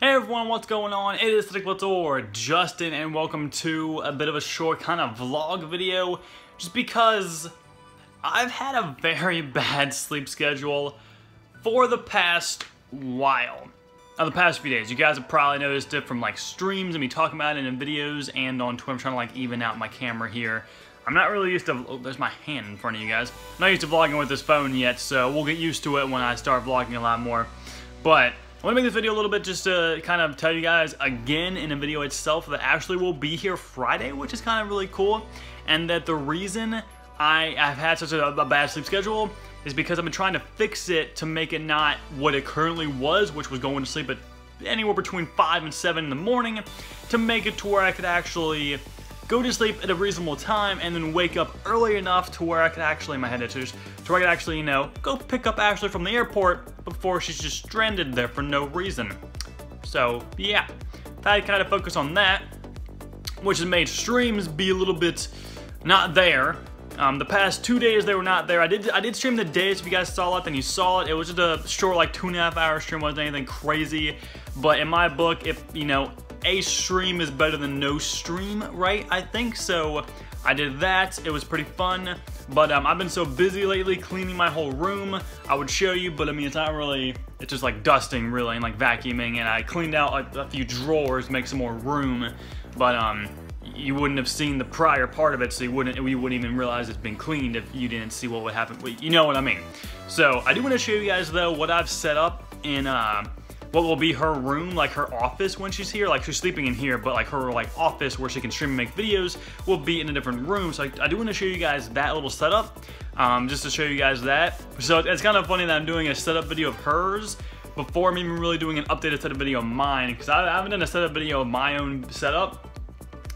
Hey everyone, what's going on? It is or Justin, and welcome to a bit of a short kind of vlog video, just because I've had a very bad sleep schedule for the past while. Now, the past few days. You guys have probably noticed it from like streams and me talking about it in videos and on Twitter. I'm trying to like even out my camera here. I'm not really used to, oh, there's my hand in front of you guys. I'm not used to vlogging with this phone yet, so we'll get used to it when I start vlogging a lot more. But I want to make this video a little bit just to kind of tell you guys again in the video itself that Ashley will be here Friday, which is kind of really cool. And that the reason I, have had such a, a bad sleep schedule is because I've been trying to fix it to make it not what it currently was, which was going to sleep at anywhere between 5 and 7 in the morning, to make it to where I could actually go to sleep at a reasonable time, and then wake up early enough to where I could actually, my head itches, to where I could actually, you know, go pick up Ashley from the airport before she's just stranded there for no reason. So, yeah, I kind of focus on that, which has made streams be a little bit not there. Um, the past two days they were not there. I did I did stream the days if you guys saw it, then you saw it. It was just a short like two and a half hour stream, wasn't anything crazy. But in my book, if you know, a stream is better than no stream, right? I think so. I did that. It was pretty fun. But um, I've been so busy lately cleaning my whole room. I would show you, but I mean, it's not really, it's just like dusting really and like vacuuming. And I cleaned out a, a few drawers, make some more room. But um, you wouldn't have seen the prior part of it, so you wouldn't, you wouldn't even realize it's been cleaned if you didn't see what would happen. You know what I mean. So I do want to show you guys though what I've set up in uh, what will be her room, like her office when she's here. Like she's sleeping in here, but like her like office where she can stream and make videos will be in a different room. So I, I do want to show you guys that little setup, um, just to show you guys that. So it's kind of funny that I'm doing a setup video of hers before I'm even really doing an updated setup video of mine, because I, I haven't done a setup video of my own setup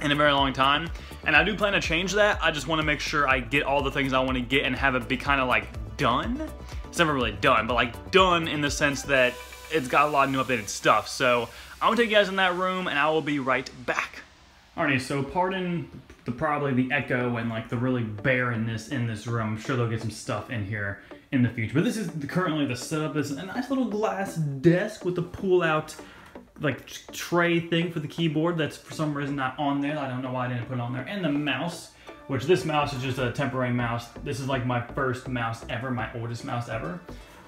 in a very long time. And I do plan to change that. I just want to make sure I get all the things I want to get and have it be kind of like done. It's never really done, but like done in the sense that it's got a lot of new updated stuff. So I'm gonna take you guys in that room and I will be right back. Alrighty, so pardon the probably the echo and like the really barrenness in this room. I'm sure they'll get some stuff in here in the future. But this is currently the setup. Is a nice little glass desk with a pull out like tray thing for the keyboard that's for some reason not on there. I don't know why I didn't put it on there. And the mouse, which this mouse is just a temporary mouse. This is like my first mouse ever, my oldest mouse ever.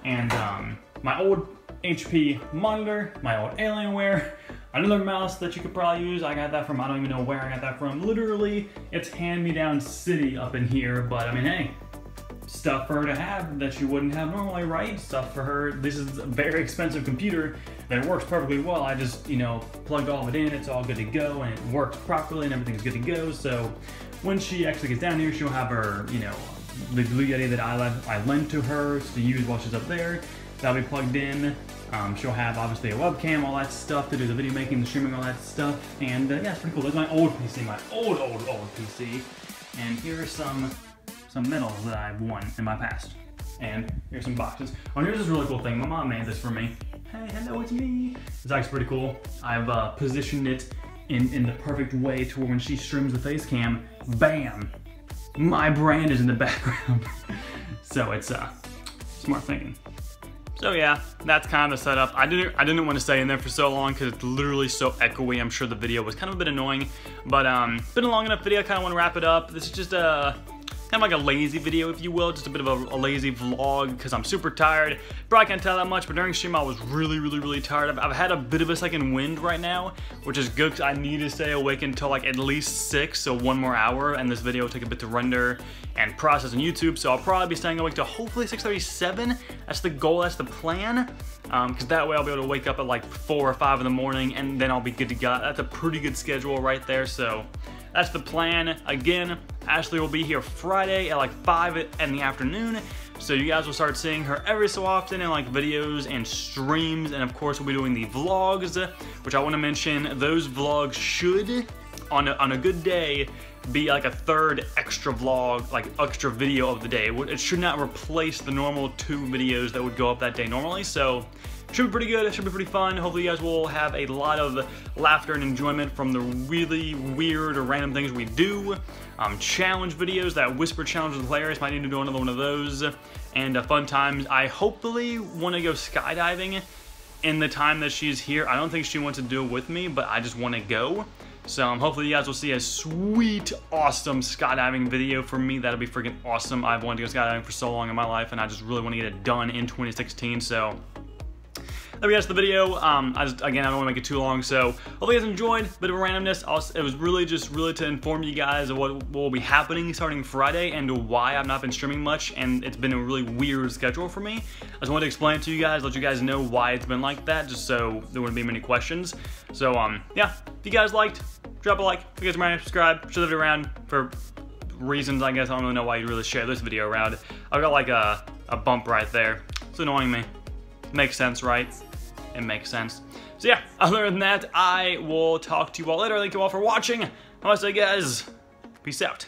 And um, my old HP monitor, my old Alienware, another mouse that you could probably use. I got that from, I don't even know where I got that from. Literally, it's hand-me-down city up in here, but I mean, hey, stuff for her to have that she wouldn't have normally, right? Stuff for her. This is a very expensive computer that works perfectly well. I just, you know, plugged all of it in, it's all good to go, and it works properly, and everything's good to go. So when she actually gets down here, she'll have her, you know, the Blue Yeti that I, I lent to her to use while she's up there. That'll be plugged in. Um, she'll have obviously a webcam, all that stuff to do the video making, the streaming, all that stuff. And uh, yeah, it's pretty cool. That's my old PC, my old, old, old PC. And here are some some medals that I've won in my past. And here's some boxes. Oh, here's this really cool thing. My mom made this for me. Hey, hello, it's me. It's actually pretty cool. I've uh, positioned it in, in the perfect way to where when she streams the face cam, bam, my brand is in the background. so it's uh, smart thinking. So yeah, that's kind of the setup. I didn't I didn't want to stay in there for so long because it's literally so echoey. I'm sure the video was kind of a bit annoying, but um, it's been a long enough video. I kind of want to wrap it up. This is just a kind of like a lazy video, if you will, just a bit of a, a lazy vlog because I'm super tired. Probably can't tell that much, but during stream I was really, really, really tired. I've, I've had a bit of a second wind right now, which is good because I need to stay awake until like at least 6, so one more hour, and this video will take a bit to render and process on YouTube, so I'll probably be staying awake till hopefully 6.37. That's the goal, that's the plan, because um, that way I'll be able to wake up at like 4 or 5 in the morning, and then I'll be good to go. That's a pretty good schedule right there, so that's the plan. Again, Ashley will be here Friday at like 5 in the afternoon. So you guys will start seeing her every so often in like videos and streams. And of course, we'll be doing the vlogs, which I want to mention. Those vlogs should, on a, on a good day, be like a third extra vlog, like extra video of the day. It should not replace the normal two videos that would go up that day normally. So should be pretty good. It should be pretty fun. Hopefully you guys will have a lot of laughter and enjoyment from the really weird or random things we do. Um, challenge videos, that whisper challenge is hilarious. Might need to do another one of those. And uh, fun times. I hopefully want to go skydiving in the time that she's here. I don't think she wants to do it with me, but I just want to go. So um, hopefully you guys will see a sweet, awesome skydiving video from me. That'll be freaking awesome. I've wanted to go skydiving for so long in my life, and I just really want to get it done in 2016. So we go, that's the video. Um, I just, again, I don't want to make it too long, so hopefully you guys enjoyed. a Bit of a randomness. it was really just really to inform you guys of what, will be happening starting Friday and why I've not been streaming much, and it's been a really weird schedule for me. I just wanted to explain it to you guys, let you guys know why it's been like that, just so there wouldn't be many questions. So, um, yeah, if you guys liked, drop a like. If you guys are subscribe, share the video around for reasons, I guess. I don't really know why you'd really share this video around. I've got like a, a bump right there. It's annoying me. Makes sense, right? It makes sense. So yeah, other than that, I will talk to you all later. Thank you all for watching. Say, guys, peace out.